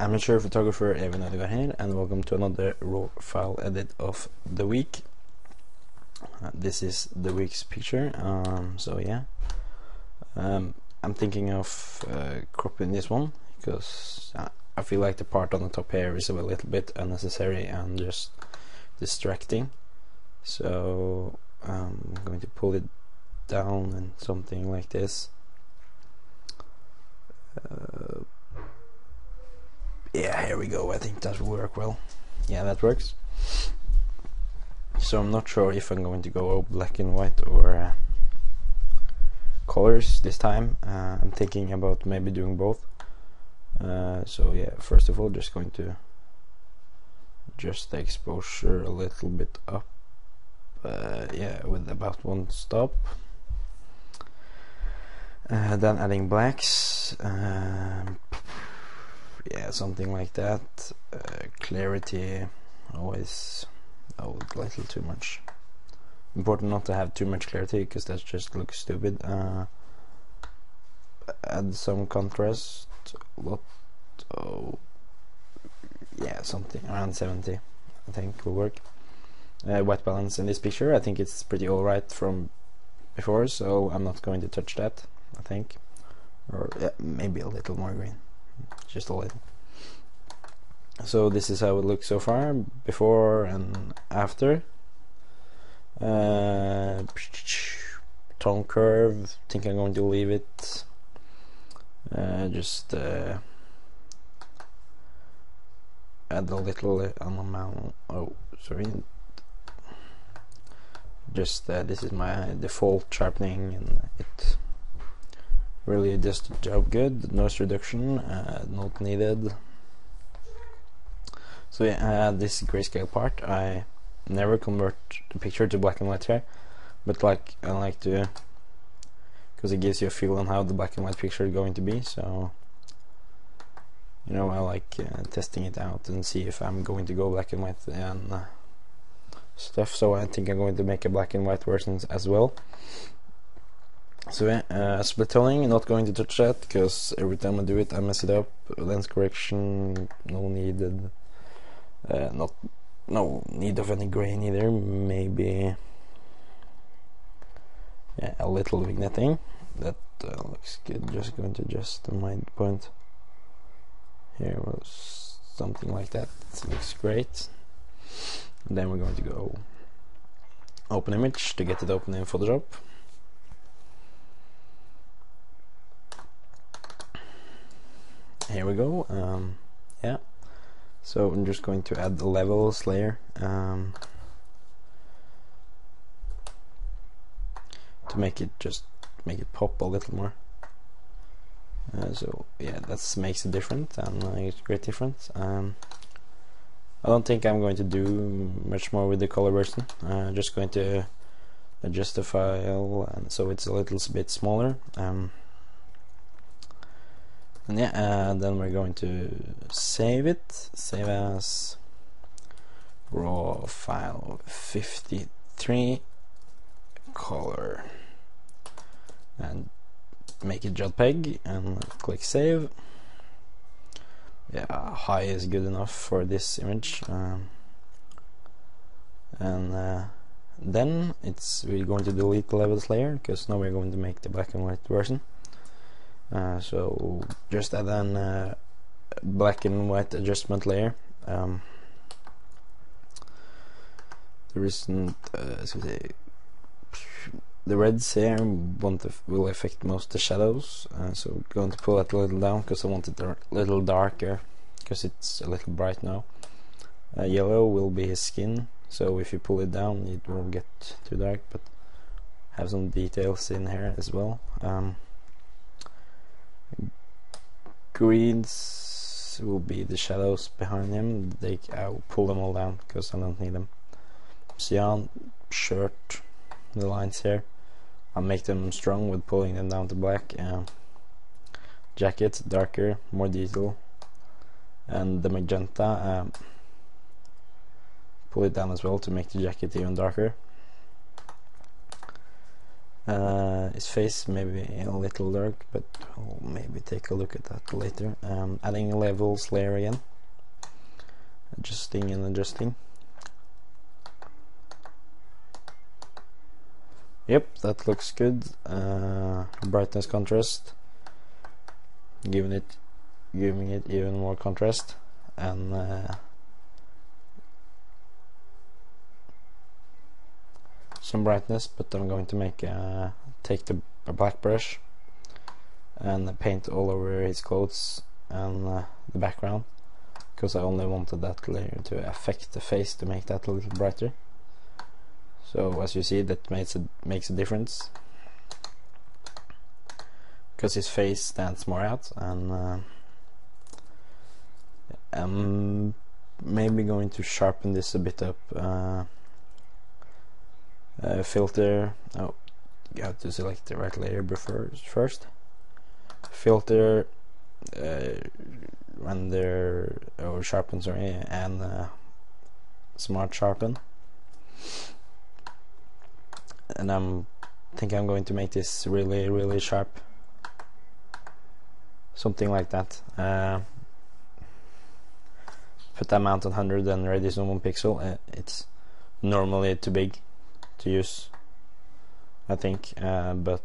amateur photographer Even here, and welcome to another raw file edit of the week. Uh, this is the week's picture. Um, so yeah, um, I'm thinking of uh, cropping this one because I feel like the part on the top here is a little bit unnecessary and just distracting. So um, I'm going to pull it down and something like this. Uh, yeah, here we go. I think that will work well. Yeah, that works. So I'm not sure if I'm going to go black and white or uh, colors this time. Uh, I'm thinking about maybe doing both. Uh, so yeah, first of all, just going to just the exposure a little bit up. Uh, yeah, with about one stop. Uh, then adding blacks. Um, something like that. Uh, clarity, always oh, a little too much. Important not to have too much clarity because that just looks stupid. Uh, add some contrast. What? Oh, yeah, something around 70. I think will work. Uh, white balance in this picture, I think it's pretty alright from before, so I'm not going to touch that. I think, or yeah, maybe a little more green just a little so this is how it looks so far before and after. Uh, tone curve think I'm going to leave it uh, just uh, add a little amount oh sorry. Just uh, this is my default sharpening and it really does the job good. Noise reduction uh, not needed so yeah uh, this grayscale part I never convert the picture to black and white here but like I like to because it gives you a feel on how the black and white picture is going to be so you know I like uh, testing it out and see if I'm going to go black and white and uh, stuff so I think I'm going to make a black and white version as well so yeah, uh, split toning, not going to touch that because every time I do it I mess it up. Lens correction, no needed. Uh, not no need of any grain either. Maybe yeah, a little vignetting. That uh, looks good. Just going to adjust the mind point. Here was something like that. Looks great. And then we're going to go open image to get it open in Photoshop. here we go um, yeah so I'm just going to add the levels layer um, to make it just make it pop a little more. Uh, so yeah that makes a difference and uh, it's great difference. Um, I don't think I'm going to do much more with the color version. Uh, just going to adjust the file and so it's a little bit smaller. Um, and yeah uh, then we're going to save it. Save as raw file 53 color. And make it JPEG and click save. Yeah high is good enough for this image. Um, and uh, then it's we're going to delete the levels layer because now we're going to make the black and white version uh, so just add an uh, black and white adjustment layer. Um, there isn't uh, say, the reds here want will affect most of the shadows. Uh, so I'm going to pull that a little down because I want it a little darker because it's a little bright now. Uh, yellow will be his skin so if you pull it down it won't get too dark but have some details in here as well. Um, greens will be the shadows behind him. They I'll pull them all down because I don't need them. Cyan shirt, the lines here. I'll make them strong with pulling them down to black. Uh, jacket darker, more detail, and the magenta. Um, pull it down as well to make the jacket even darker. Uh, his face maybe a little dark but I'll maybe take a look at that later. Um, adding levels layer again. Adjusting and adjusting. Yep that looks good. Uh, brightness contrast. Giving it giving it even more contrast. And uh, some brightness but I'm going to make uh, take the a black brush and paint all over his clothes and uh, the background because I only wanted that layer to affect the face to make that a little brighter. So as you see that makes a, makes a difference. Because his face stands more out and uh, I'm maybe going to sharpen this a bit up uh, uh, filter. Oh you have to select the right layer first. Filter uh, render or sharpen sorry and uh, smart sharpen. And I'm think I'm going to make this really really sharp. Something like that. Uh, put the amount on 100 and radius on 1 pixel. Uh, it's normally too big to use I think uh, but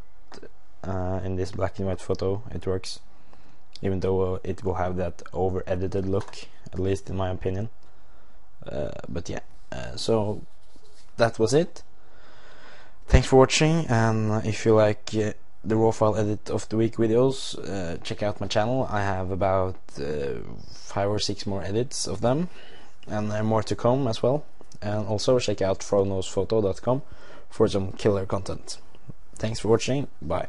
uh, in this black and white photo it works. Even though it will have that over edited look at least in my opinion. Uh, but yeah uh, so that was it. Thanks for watching and if you like uh, the raw file edit of the week videos uh, check out my channel. I have about five or six more edits of them and more to come as well and also check out froknowsphoto.com for some killer content. Thanks for watching, bye.